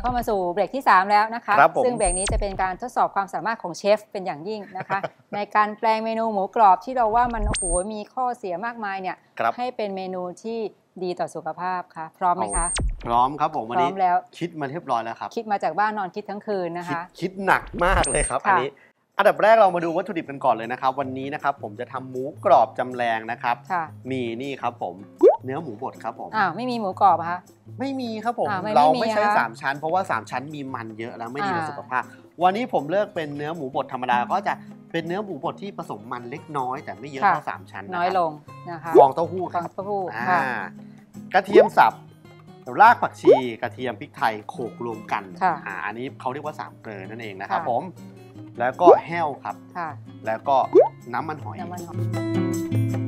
เข้ามาสู่เบรกที่ 3 แล้วนะคะ ครับผมซึ่งเบรกนี้จะเป็นการทดสอบความสามารถของเชฟเป็นอย่างยิ่งนะคะ ในการแปลงเมนูหมูกรอบที่เราว่ามันโอ้โหมีข้อเสียมากมายเนี่ยครับ ให้เป็นเมนูที่ดีต่อสุขภาพค่ะ พร้อมไหมคะ พร้อมครับผมวันพร้อนี้มแล้ว คิดมาเรียบร้อยแล้วครับคิดมาจากบ้านนอนคิดทั้งคืนนะคิดคะ คิดหนักมากเลยครับค่ะอันนี้ อันดับแรกเรามาดูวัตถุดิบกันก่อนเลยนะครับ วันนี้นะครับผมจะทำหมูกรอบจำแรงนะครับ ค่ะ มีนี่ครับผม เนื้อหมูบดครับผม อ้าวไม่มีหมูกรอบเหรอคะ ไม่มีครับผม อ่าไม่เราไม่มีไม่ใช้นะคะสามชั้น เพราะว่าสามชั้นมีมันเยอะแล้วไม่ดีต่ออ่าสุขภาพ วันนี้ผมเลือกเป็นเนื้อหมูบดธรรมดาก็จะเป็นเนื้อหมูบดที่ผสมมันเล็กน้อยแต่ไม่เยอะค่ะเท่าสามชั้นนะครับน้อยลงนะคะฟองเต้าหู้คฟอรังบเต้าหู้อ่าค่ะ กระเทียมสับรากผักชีกระเทียมพริกไทยโขลกรวมกันค่ะอ่าอันนี้เขาเรียกว่าสามเกลือนั่นเองนะครับค่ะ ผมแล้วก็แห้วครับ ค่ะแล้วก็น้ำมันหอย น้ำมันหอย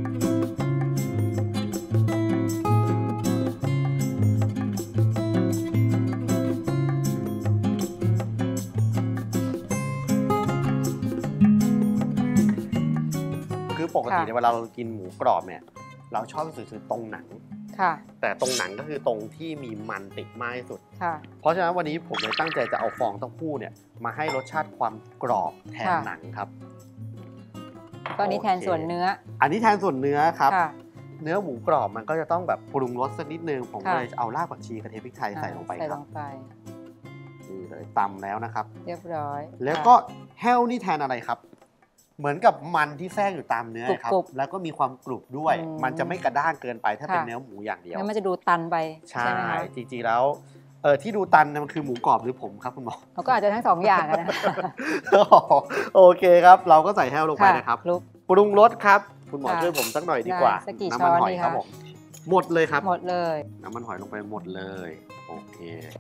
ปกติเนี่ยเวลาเรากินหมูกรอบเนี่ย เราชอบที่สุดคือตรงหนัง ค่ะ แต่ตรงหนังก็คือตรงที่มีมันติดมากที่สุด ค่ะ เพราะฉะนั้นวันนี้ผมเลยตั้งใจจะเอาฟองเต้าหู้เนี่ยมาให้รสชาติความกรอบแทนค่ะ หนังครับ ก็อันนี้แทนโอเคส่วนเนื้อ อันนี้แทนส่วนเนื้อครับ ค่ะ เนื้อหมูกรอบมันก็จะต้องแบบปรุงรสสักนิดนึง ผมก็ค่ะ เลยเอารากผักชีกระเทียมพริกไทยใส่ลงไปใส่คลรับงไป นี่เลยตำแล้วนะครับ เรียบร้อยแล้วค่ะก็แห้วนี่แทนอะไรครับ เหมือนกับมันที่แทรกอยู่ตามเนื้อครับ กรุบแล้วก็มีความกรุบด้วย อืมมันจะไม่กระด้างเกินไปถ้าเป็นค่ะเนื้อหมูอย่างเดียว งั้นมันจะดูตันไปใช่ ไหมคะจริงๆแล้วเออที่ดูตันเนี่ยมันคือหมูกรอบหรือผมครับคุณหมอเขาก็อาจจะทั้งสองอย่างอะนะ โอเคครับ เราก็ใส่แห้วลงไปนะครับคลุก ปรุงรสครับ คุณหมอค่ะช่วยผมสักหน่อยดีกว่า ได้สักกี่น้ำมันช้อนหอยดีครับคะ ผม หมดเลยครับ หมดเลย น้ำมันหอยลงไปหมดเลย โอเค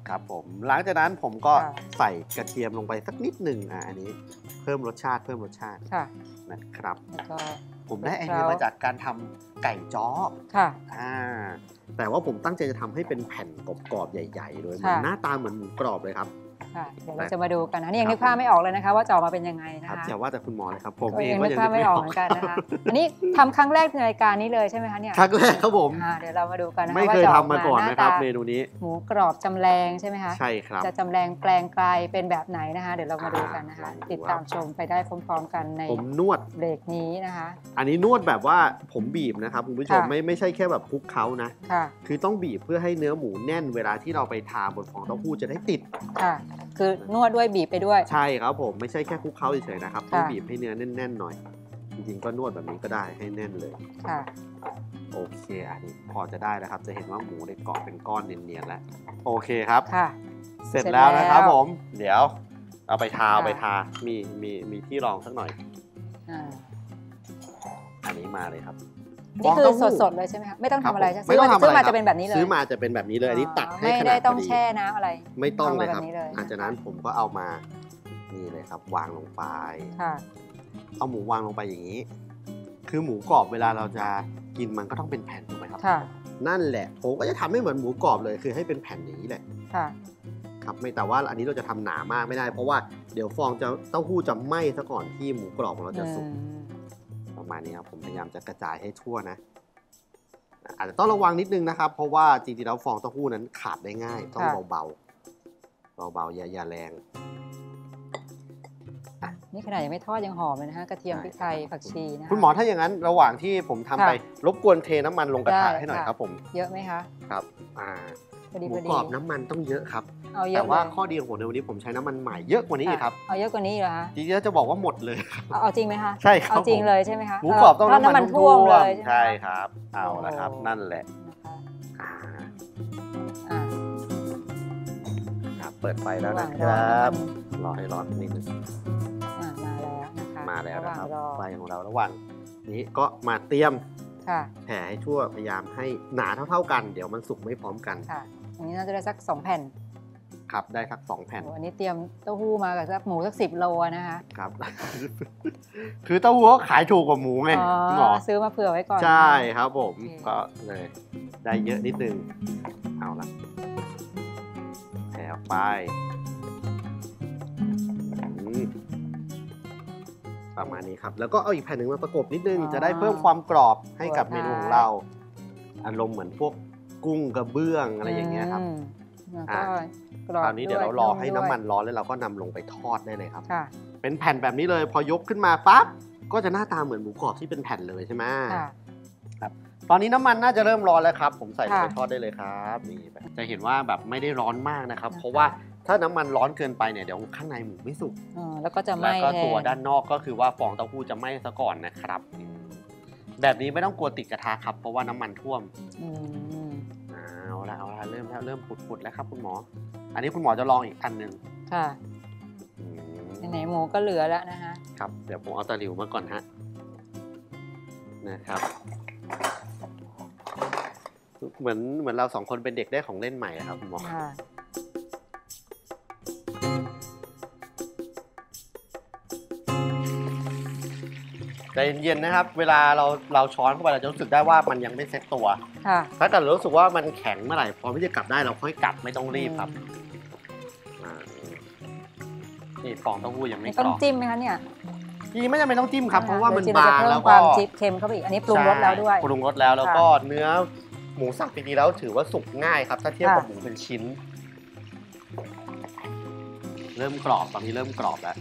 ครับผมหลังจากนั้นผมก็ค่ะ ใส่กระเทียมลงไปสักนิดหนึ่งอะอันนี้เพิ่มรสชาติเพิ่มรสชาติค่ะ นะครับ แล้วก็ ผมได้ไอเดียเคล้ามมาจากการทำไก่จ้อค่ะ อ่าแต่ว่าผมตั้งใจจะทำให้เป็นแผ่นกรอบๆใหญ่ๆเลยมันค่ะ หน้าตาเหมือนหมูกรอบเลยครับ ค่ะเดี๋ยวเราจะมาดูกันนะนี่ยังนึกภาพไม่ออกเลยนะคะ ว่าจะออกมาเป็นยังไงนะครับคะอย่าว่าแต่คุณหมอเลยครับผมก็เองยังก็นึกยังภาพนึกไม่ไม่ออออกกเหมือนกันนะคะอันนี้ทำครั้งแรกในรายการนี้เลยใช่ไหมคะเนี่ยครั้งแรกครับผมอ่าเดี๋ยวเรามาดูกันนะคะไม่ว่าเคยจะทำออกมาก่อนหนะครับตาเมนูนี้ หมูกรอบจำแรงใช่ไหมคะใช่ครับจะจำแรงแปลงกลายเป็นแบบไหนนะคะ เดี๋ยวเรามาดูกันนะคะอ่าลองดูติดตามชมไปได้พร้อมๆกันในผมนวดเบรกนี้นะคะ อันนี้นวดแบบว่าผมบีบนะครับคุณผู้ชมค่ะไม่ไม่ใช่แค่แบบคลุกเคล้านะค่ะคือต้องบีบเพื่อให้เนื้อหมูแน่นเวลาที่เราไปทาบนฟองเต้าหู้จะได้ติดค่ะ คือนวดด้วยบีบไปด้วย ใช่ครับผมไม่ใช่แค่คลุกเคล้าเฉยๆนะครับต้องค่ะบีบให้เนื้อแน่นๆหน่อย จริงๆก็นวดแบบนี้ก็ได้ให้แน่นเลยค่ะโอเคอันนี้พอจะได้แล้วครับ จะเห็นว่าหมูได้เกาะเป็นก้อนเนียนๆแล้วโอเคครับค่ะ เสร็จเสร็จแล้วนะครับแล้วผม เดี๋ยว เอาไปทาค่ะเอาไปทามีมีมีที่รองสักหน่อยอ่าอันนี้มาเลยครับ นี่คือฟองเต้าหู้สดๆเลยใช่ไหมคะไม่ต้องครัทำบอะไรผมใช่ไหมไม่ต้องทำซื้อะไรมาครัจะเป็นแบบนี้เลยซื้อมาจะเป็นแบบนี้เลยอันนี้ตัดให้ไม่ขนาได้ดต้องพดีแช่น้ำอะไร ไม่ต้องเลยครับเอามาแบบนี้เลยหลังจากนั้นผมก็เอามานี่เลยครับ วางลงไปค่ะเอาหมูวางลงไปอย่างนี้ คือหมูกรอบเวลาเราจะกินมันก็ต้องเป็นแผ่นถูกไหมครับค่ะนั่นแหละผมก็จะทำให้เหมือนหมูกรอบเลยคือให้เป็นแผ่นอย่างนี้แหละค่ะครับไม่แต่ว่าอันนี้เราจะทำหนามากไม่ได้ เพราะว่าเดี๋ยวฟองจะเต้าหู้จะไหม้ซะก่อนที่หมูกรอบของเราจะสุกอืม ประมาณนี้ครับผมพยายามจะกระจายให้ทั่วนะอาจจะต้องระวังนิดนึงนะครับ เพราะว่าจริงๆแล้วฟองเต้าหู้นั้นขาดได้ง่าย ต้องเบาๆเบาๆอย่าอย่าแรงนี่ขนาดยังไม่ทอดยังหอมเลยนะคะกระเทียมพริกไทยผักชีนะคะคุณหมอถ้าอย่างนั้นระหว่างที่ผมทำไปค่ะรบกวนเทน้ำมันลงกระทะได้ให้หน่อยค่ะครับผม เยอะไหมคะ ครับอ่าพอดีหมูพอดีกรอบน้ำมันต้องเยอะครับ เอาเยแต่อะว่าเลยข้อดีของผมในวันนี้ผมใช้น้ำมันใหม่เยอะกว่านี้อีกครับเอาเยอะกว่านี้เหรอคะจริงๆแล้วจะบอกว่าหมดเลยครับเอาเอาจริงไหมคะใช่ครับเอาจริงผมเลยใช่ไหมคะหมูกรอบต้องเพาะน้ำมันท่วมเลยๆใช่ใช่ไหมครับเอาละครับโอ้นั่นแหละนะคะอ่าอ่าครับเปิดไฟแล้วระหนะว่างครอรับน้ำมันรอให้ร้อนนิดนึงอ่ามาแล้วนะคะมาแล้วนะครับหว่างไฟรอของเราระหว่างนี้ก็มาเตรียมค่ะแผ่ให้ทั่วพยายามให้หนาเท่า ๆกัน เดี๋ยวมันสุกไม่พร้อมกันค่ะอันนี้น่าจะได้สักสองแผ่น ครับได้สักสองแผ่นโอ้อันนี้เตรียมเต้าหู้มากับสักหมูสักสิบโลนะคะครับ คือเต้าหู้ก็ขายถูกกว่าหมูไงอ๋อคุณหมอซื้อมาเผื่อไว้ก่อน ใช่ครับผมโอเค ก็เลยได้เยอะนิดนึง เอาละแผ่ออกไปอืมประมาณนี้ครับ แล้วก็เอาอีกแผ่นหนึ่งมาประกบนิดนึง จะได้เพิ่มความกรอบให้กับเมนูของเรา อารมณ์เหมือนพวกกุ้งกระเบื้องอะไรอย่างเงี้ยครับ มแล้วก็อะ กรอบคราวนี้เดี๋ยวด้เรารอให้มน้ำด้วยมันร้อนแล้วเราก็นำลงไปทอดได้เลยครับ ค่ะ เป็นแผ่นแบบนี้เลยพอยกขึ้นมาปั๊บก็จะหน้าตาเหมือนหมูกรอบที่เป็นแผ่นเลยใช่ไหมค่ะ ตอนนี้น้ำมันน่าจะเริ่มร้อนแล้วครับ ผมใส่ลงไปค่ะทอดได้เลยครับนี่แบบจะเห็นว่าแบบไม่ได้ร้อนมากนะครับ นะคะ เพราะว่าถ้าน้ำมันร้อนเกินไปเนี่ยเดี๋ยวข้างในหมูไม่สุกเออแล้วก็จะไหแล้วม้ก็แทตัวนด้านนอกก็คือว่าฟองเต้าหู้จะไหม้ซะก่อนนะครับอืมแบบนี้ไม่ต้องกลัวติดกระทะครับ เพราะว่าน้ำมันท่วม อืม เอาละเอาละเริ่มแล้วเริ่มปุดๆแล้วครับ คุณหมอ อันนี้คุณหมอจะลองอีกอันหนึ่งค่ะอืมไหนๆหมูก็เหลือแล้วนะคะครับเดี๋ยวผมเอาตะหลิวมาก่อนฮะนะครับ เหมือนเหมือนเราสองคนเป็นเด็กได้ของเล่นใหม่อะครับคุณหมอ ใจเย็นๆนะครับ เวลาเราเราช้อนเข้าไปเราจะรู้สึกได้ว่ามันยังไม่เซ็ตตัว ค่ะถ้าเกิดรู้สึกว่ามันแข็งเมื่อไหร่พร้อมที่จะกลับได้เราค่อยกลับไม่ต้องรีบครับอ่านี่ฟองเต้าหู้ยังไม่นี่กต้รองอบจิ้มไหมคะเนี่ยจริงๆไม่จำเป็นต้องจิ้มครับเพราะว่ามันจงๆบางจะเพิ่แล้มวคก็ วามจิ๊บเค็มเข้าไปอีกอันนี้ปรุงรสแล้วด้วย ใช่ปรุงรสแล้วแล้วค่ะก็เนื้อหมูสับจริงๆแล้วถือว่าสุกง่ายครับ ถ้าเทียบกับค่ะ หมูเป็นชิ้น เริ่มกรอบตอนนี้เริ่มกรอบแล้ว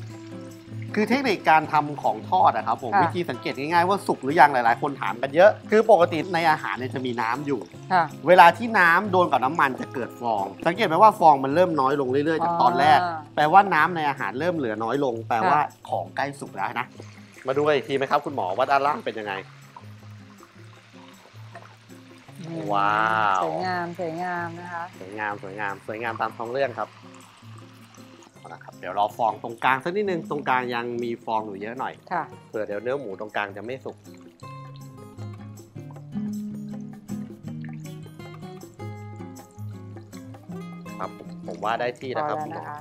คือเทคนิคการทำของทอดนะครับผมค่ะวิธีสังเกตง่ายๆว่าสุกหรือยังหลายๆ คนถามกันเยอะ คือปกติในอาหารเนี่ยจะมีน้ำอยู่ค่ะเวลาที่น้ำโดนกับน้ำมันจะเกิดฟอง สังเกตไหมว่าฟองมันเริ่มน้อยลงเรื่อยๆจากตอนแรกอ่าแปลว่าน้ำในอาหารเริ่มเหลือน้อยลง แปลว่าค่ะของใกล้สุกแล้วนะ มาดูกันอีกทีไหมครับคุณหมอว่าด้านล่างเป็นยังไงอืมว้าว สวยงาม สวยงามนะคะ สวยงาม สวยงาม สวยงามตามท้องเรื่องครับ เอาละครับเดี๋ยวรอฟองตรงกลางสักนิดนึงตรงกลางยังมีฟองอยู่เยอะหน่อยค่ะ เผื่อเดี๋ยวเนื้อหมูตรงกลางจะไม่สุกครับผมผมว่าได้ที่พนะอครับแล้วคุณหมนะอคะ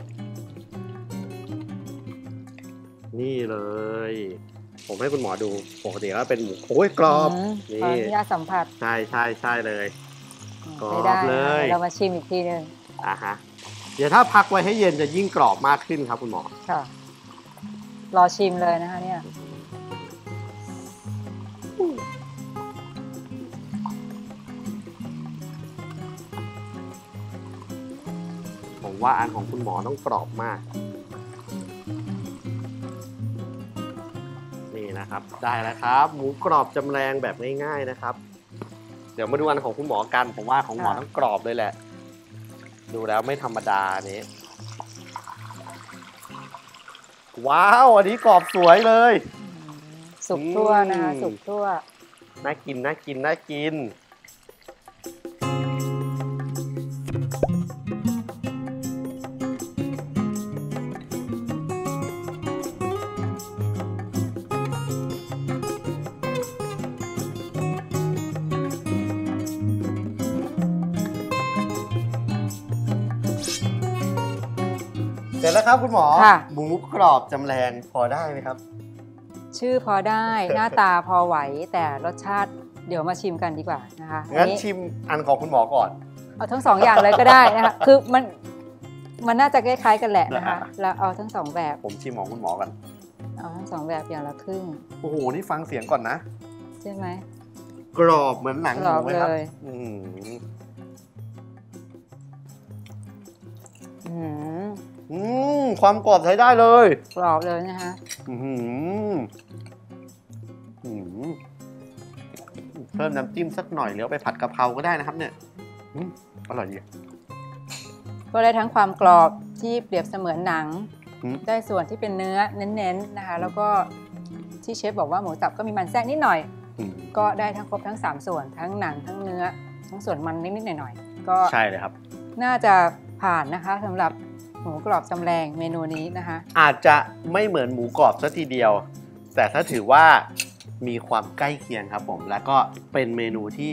นี่เลย ผมให้คุณหมอดูปกติแล้วเป็นหมูโอ้ยกรอบมนี่ขออนุญาตสัมผัสใช่ใช่ใช่เลย กรอบไม่ได้เลยนะคะเรามาชิมอีกทีหนึ่งอะฮะ เดี๋ยวถ้าพักไว้ให้เย็นจะยิ่งกรอบมากขึ้นครับคุณหมอ ค่ะ รอชิมเลยนะคะเนี่ย ผมว่าอันของคุณหมอต้องกรอบมาก นี่นะครับ ได้แล้วครับ หมูกรอบจำแรงแบบง่ายๆนะครับ เดี๋ยวมาดูอันของคุณหมอกัน ผมว่าของหมอค่ะต้องกรอบเลยแหละ ดูแล้วไม่ธรรมดาอันนี้ ว้าว อันนี้กรอบสวยเลยอืมสุกทั่วนะคะอืมสุกทั่ว น่ากิน น่ากิน น่ากิน เสร็จแล้วครับคุณหมอ ค่ะ หมูกรอบจำแรงพอได้ไหมครับ ชื่อพอได้หน้าตาพอไหวแต่รสชาติเดี๋ยวมาชิมกันดีกว่านะคะอังั้นนี้ชิมอันของคุณหมอก่อน เอาทั้งสองอย่างเลยก็ได้นะคะคือมันมันน่าจะคล้ายๆกันแหละนะคะอ่าแล้วเอาทั้งสองแบบผมชิมของคุณหมอกันเอาทั้งสองแบบอย่างละครึ่งโอ้โห นี่ฟังเสียงก่อนนะ ใช่ไหมกรอบเหมือนหนังหกรมูอบไหมครับเลยอืม อืมอื มความกรอบใช้ได้เลยกรอบเลยนะคะอืมอืมเพิ่มน้ำจิ้มสักหน่อยแล้วไปผัดกะเพราก็ได้นะครับ เนี่ยอืมอร่อยดีก็ได้ทั้งความกรอบที่เปรียบเสมือนหนังอืมได้ส่วนที่เป็นเนื้อเน้นๆนะคะ แล้วก็ที่เชฟบอกว่าหมูสับก็มีมันแทรกนิดหน่อยอืมก็ได้ทั้งครบทั้ง 3 ส่วนทั้งหนังทั้งเนื้อ ทั้งส่วนมันนิดๆหน่อยๆก็ใช่เลยครับ น่าจะผ่านนะคะสำหรับ หมูกรอบจำแรงเมนูนี้นะคะ อาจจะไม่เหมือนหมูกรอบซะทีเดียว แต่ถ้าถือว่ามีความใกล้เคียงครับผม แล้วก็เป็นเมนูที่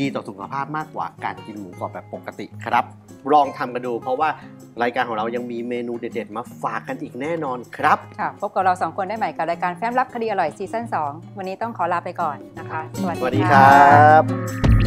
ดีต่อสุขภาพมากกว่าการกินหมูกรอบแบบปกติครับ ลองทำกันดู เพราะว่ารายการของเรายังมีเมนูเด็ดๆ มาฝากกันอีกแน่นอนครับค่ะพบกับเราสองคนได้ใหม่กับรายการแฟ้มลับคดีอร่อยซีซั่น2วันนี้ต้องขอลาไปก่อนนะคะ สวัสสวัสดีดีคค่ะรับ